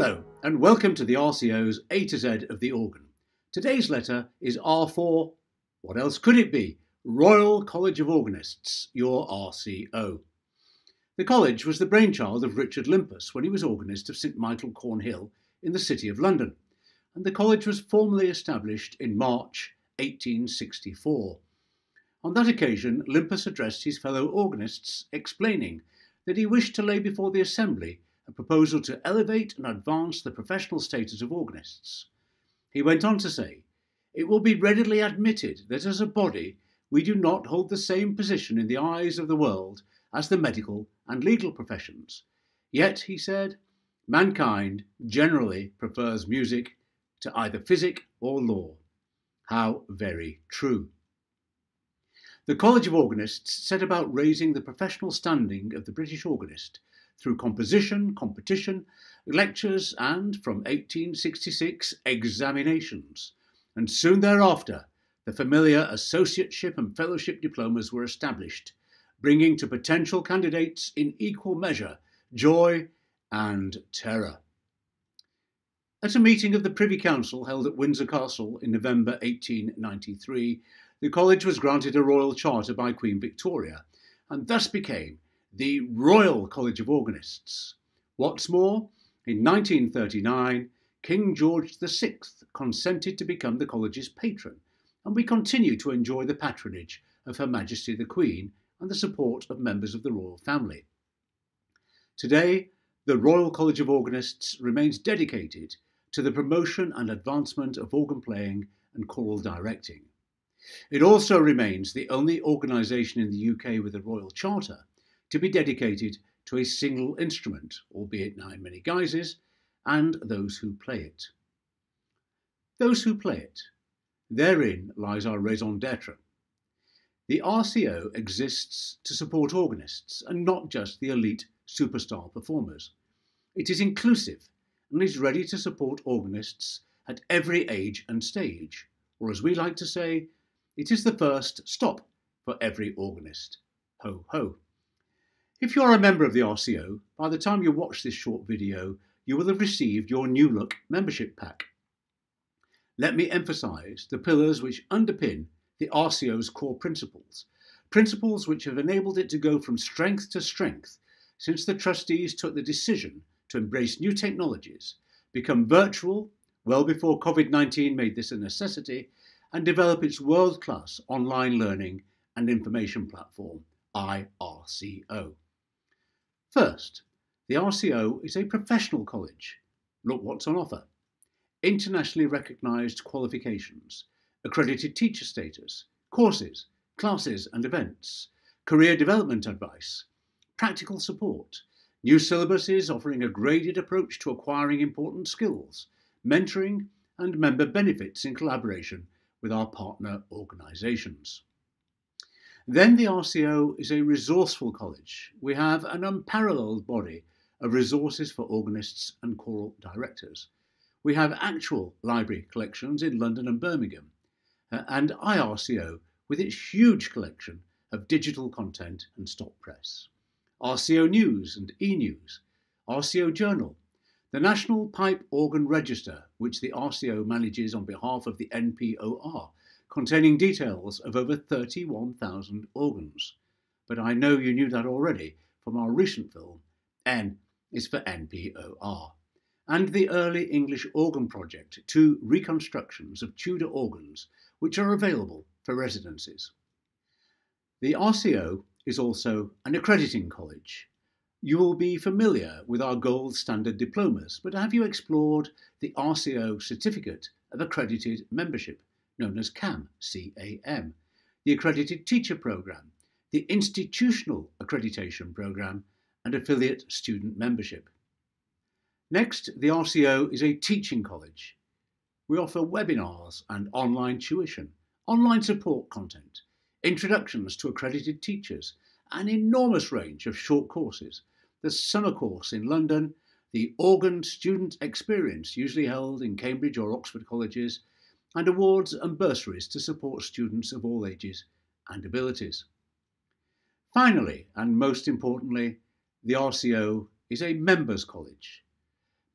Hello, and welcome to the RCO's A to Z of the organ. Today's letter is R4. What else could it be? Royal College of Organists, your RCO. The college was the brainchild of Richard Limpus when he was organist of St Michael Cornhill in the City of London, and the college was formally established in March 1864. On that occasion, Limpus addressed his fellow organists, explaining that he wished to lay before the Assembly a proposal to elevate and advance the professional status of organists. He went on to say, It will be readily admitted that as a body we do not hold the same position in the eyes of the world as the medical and legal professions. Yet, he said, mankind generally prefers music to either physic or law. How very true. The College of Organists set about raising the professional standing of the British organist through composition, competition, lectures, and, from 1866, examinations. And soon thereafter, the familiar associateship and fellowship diplomas were established, bringing to potential candidates in equal measure joy and terror. At a meeting of the Privy Council held at Windsor Castle in November 1893, the college was granted a royal charter by Queen Victoria and thus became the Royal College of Organists. What's more, in 1939, King George VI consented to become the college's patron, and we continue to enjoy the patronage of Her Majesty the Queen and the support of members of the royal family. Today, the Royal College of Organists remains dedicated to the promotion and advancement of organ playing and choral directing. It also remains the only organisation in the UK with a royal charter to be dedicated to a single instrument, albeit now in many guises, and those who play it. Those who play it. Therein lies our raison d'etre. The RCO exists to support organists and not just the elite superstar performers. It is inclusive and is ready to support organists at every age and stage, or as we like to say, it is the first stop for every organist. Ho ho. If you're a member of the RCO, by the time you watch this short video, you will have received your New Look membership pack. Let me emphasise the pillars which underpin the RCO's core principles, principles which have enabled it to go from strength to strength since the trustees took the decision to embrace new technologies, become virtual well before COVID 19 made this a necessity, and develop its world class online learning and information platform, iRCO. First, the RCO is a professional college. Look what's on offer. Internationally recognised qualifications, accredited teacher status, courses, classes and events, career development advice, practical support, new syllabuses offering a graded approach to acquiring important skills, mentoring, and member benefits in collaboration with our partner organisations. Then the RCO is a resourceful college. We have an unparalleled body of resources for organists and choral directors. We have actual library collections in London and Birmingham, uh, and iRCO with its huge collection of digital content and stop press. RCO News and e-News, RCO Journal, the National Pipe Organ Register, which the RCO manages on behalf of the NPOR, containing details of over 31,000 organs. But I know you knew that already from our recent film, N is for NPOR, and the Early English Organ Project, two reconstructions of Tudor organs which are available for residences. The RCO is also an accrediting college. You will be familiar with our gold standard diplomas, but have you explored the RCO Certificate of Accredited Membership known as CAM, C-A-M, the Accredited Teacher Programme, the Institutional Accreditation Programme, and Affiliate Student Membership. Next, the RCO is a teaching college. We offer webinars and online tuition, online support content, introductions to accredited teachers, an enormous range of short courses, the summer course in London, the organ student experience, usually held in Cambridge or Oxford colleges, and awards and bursaries to support students of all ages and abilities. Finally, and most importantly, the RCO is a members college.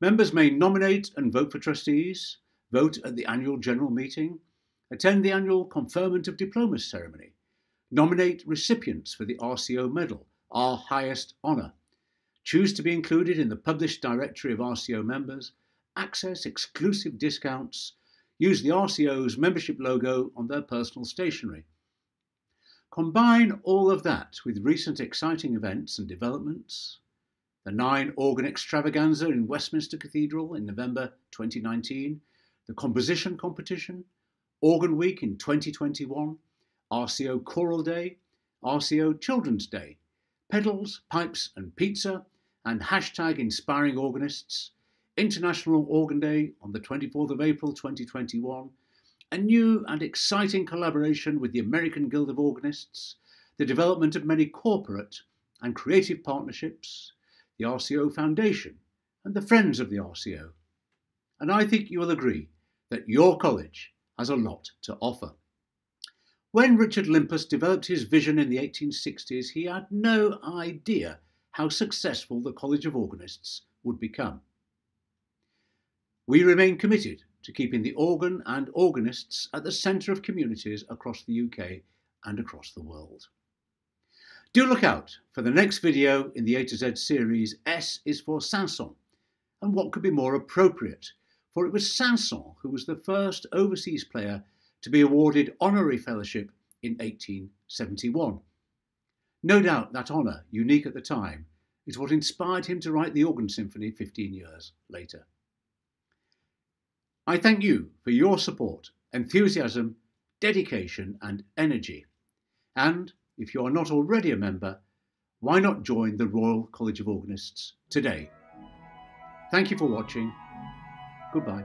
Members may nominate and vote for trustees, vote at the annual general meeting, attend the annual conferment of diplomas ceremony, nominate recipients for the RCO medal, our highest honour, choose to be included in the published directory of RCO members, access exclusive discounts, use the RCO's membership logo on their personal stationery. Combine all of that with recent exciting events and developments, the Nine Organ Extravaganza in Westminster Cathedral in November 2019, the Composition Competition, Organ Week in 2021, RCO Choral Day, RCO Children's Day, pedals, pipes and pizza, and hashtag inspiring organists, International Organ Day on the 24th of April 2021, a new and exciting collaboration with the American Guild of Organists, the development of many corporate and creative partnerships, the RCO Foundation, and the Friends of the RCO. And I think you will agree that your college has a lot to offer. When Richard Limpus developed his vision in the 1860s, he had no idea how successful the College of Organists would become. We remain committed to keeping the organ and organists at the centre of communities across the UK and across the world. Do look out for the next video in the A to Z series S is for Saint-Saëns, and what could be more appropriate, for it was Saint-Saëns who was the first overseas player to be awarded honorary fellowship in 1871. No doubt that honour, unique at the time, is what inspired him to write the Organ Symphony 15 years later. I thank you for your support, enthusiasm, dedication, and energy. And if you are not already a member, why not join the Royal College of Organists today? Thank you for watching. Goodbye.